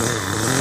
Brrr.